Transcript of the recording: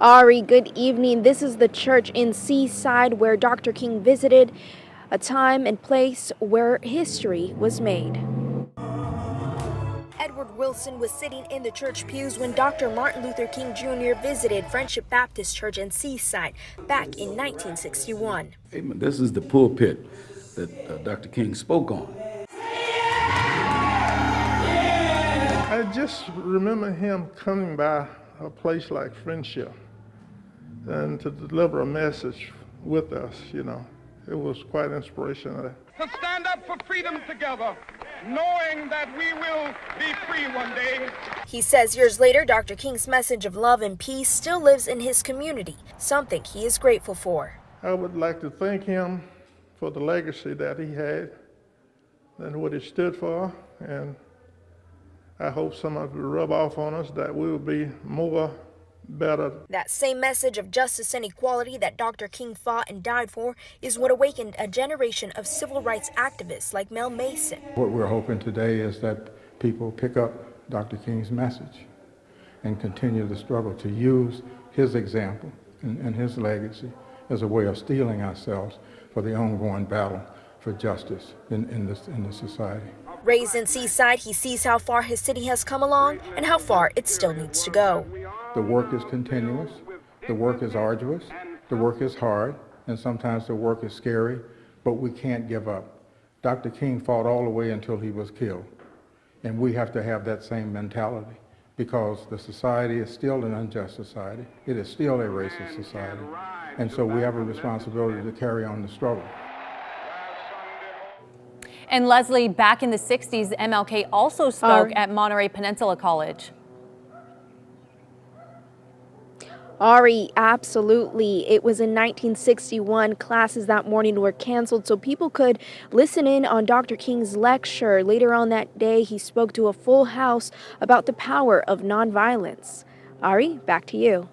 Ari, good evening. This is the church in Seaside where Dr. King visited, a time and place where history was made. Edward Wilson was sitting in the church pews when Dr. Martin Luther King Jr. visited Friendship Baptist Church in Seaside back in 1961. Amen. This is the pulpit that uh, Dr. King spoke on. I just remember him coming by a place like Friendship and to deliver a message with us, you know. It was quite inspirational. To stand up for freedom together, knowing that we will be free one day. He says years later, Dr. King's message of love and peace still lives in his community, something he is grateful for. I would like to thank him for the legacy that he had and what he stood for, and I hope some of you rub off on us that we will be more better. That same message of justice and equality that Dr. King fought and died for is what awakened a generation of civil rights activists like Mel Mason. What we're hoping today is that people pick up Dr. King's message and continue the struggle to use his example and, and his legacy as a way of steeling ourselves for the ongoing battle for justice in, in, this, in this society. Raised in Seaside, he sees how far his city has come along and how far it still needs to go. The work is continuous, the work is arduous, the work is hard, and sometimes the work is scary, but we can't give up. Dr. King fought all the way until he was killed, and we have to have that same mentality because the society is still an unjust society. It is still a racist society, and so we have a responsibility to carry on the struggle. And Leslie, back in the 60s, MLK also spoke at Monterey Peninsula College. Ari, absolutely. It was in 1961. Classes that morning were canceled so people could listen in on Dr. King's lecture. Later on that day, he spoke to a full house about the power of nonviolence. Ari, back to you.